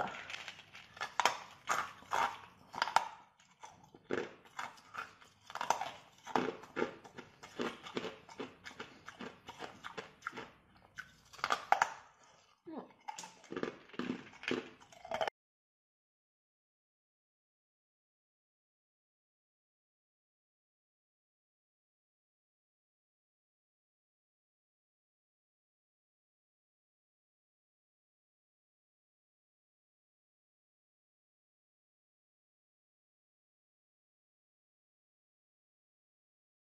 色。